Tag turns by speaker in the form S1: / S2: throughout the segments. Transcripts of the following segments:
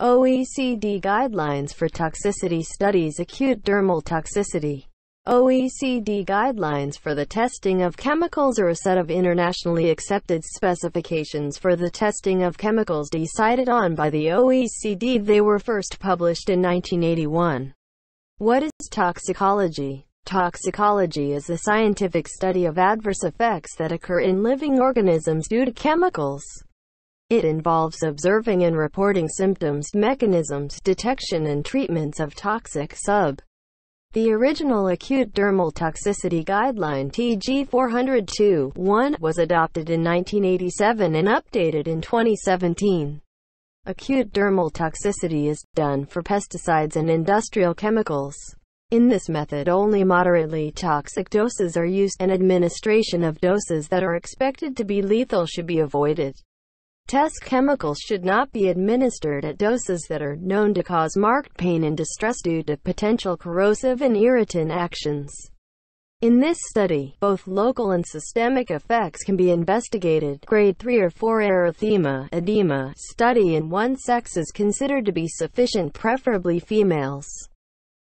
S1: OECD Guidelines for Toxicity Studies Acute dermal toxicity OECD guidelines for the testing of chemicals are a set of internationally accepted specifications for the testing of chemicals decided on by the OECD. They were first published in 1981. What is toxicology? Toxicology is the scientific study of adverse effects that occur in living organisms due to chemicals. It involves observing and reporting symptoms, mechanisms, detection and treatments of toxic sub the original Acute Dermal Toxicity Guideline TG 402-1 was adopted in 1987 and updated in 2017. Acute dermal toxicity is done for pesticides and industrial chemicals. In this method only moderately toxic doses are used and administration of doses that are expected to be lethal should be avoided. Test chemicals should not be administered at doses that are known to cause marked pain and distress due to potential corrosive and irritant actions. In this study, both local and systemic effects can be investigated. Grade 3 or 4 erythema, edema, study in one sex is considered to be sufficient preferably females.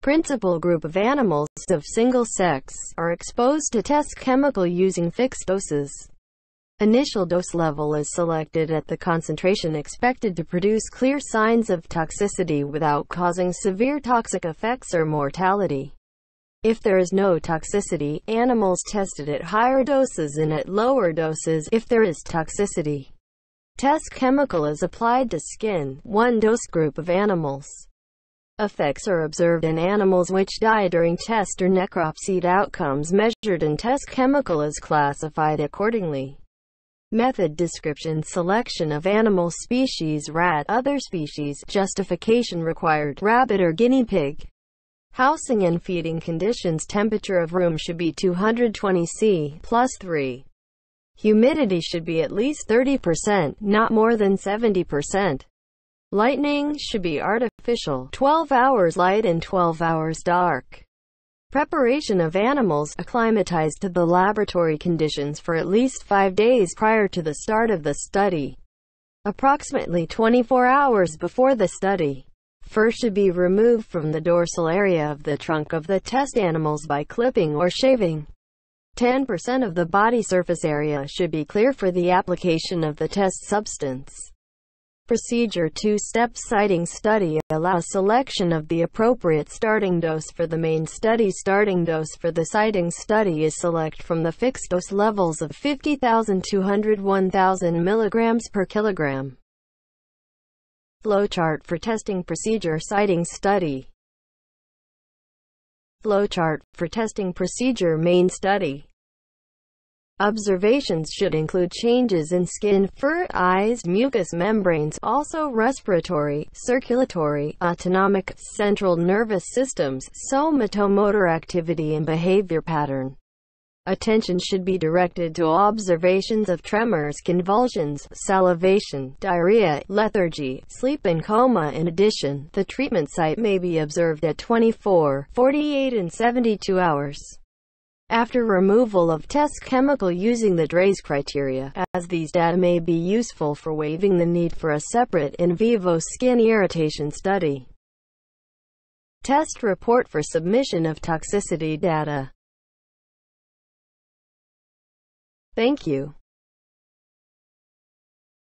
S1: Principal group of animals of single sex are exposed to test chemical using fixed doses. Initial dose level is selected at the concentration expected to produce clear signs of toxicity without causing severe toxic effects or mortality. If there is no toxicity, animals tested at higher doses and at lower doses if there is toxicity. Test chemical is applied to skin, one dose group of animals. Effects are observed in animals which die during test or necropsy. Outcomes measured in test chemical is classified accordingly. Method description Selection of animal species Rat Other species Justification required Rabbit or guinea pig Housing and feeding conditions Temperature of room should be 220 C plus 3. Humidity should be at least 30%, not more than 70%. Lightning should be artificial, 12 hours light and 12 hours dark. Preparation of animals acclimatized to the laboratory conditions for at least five days prior to the start of the study. Approximately 24 hours before the study. Fur should be removed from the dorsal area of the trunk of the test animals by clipping or shaving. 10% of the body surface area should be clear for the application of the test substance. Procedure Two-step sighting study allows selection of the appropriate starting dose for the main study. Starting dose for the sighting study is select from the fixed dose levels of 50,000 to 1,000 milligrams per kilogram. Flowchart for testing procedure sighting study. Flowchart for testing procedure main study. Observations should include changes in skin, fur, eyes, mucous membranes, also respiratory, circulatory, autonomic, central nervous systems, somatomotor activity and behavior pattern. Attention should be directed to observations of tremors, convulsions, salivation, diarrhea, lethargy, sleep and coma. In addition, the treatment site may be observed at 24, 48 and 72 hours after removal of test chemical using the Draize criteria, as these data may be useful for waiving the need for a separate in vivo skin irritation study. Test report for submission of toxicity data. Thank you.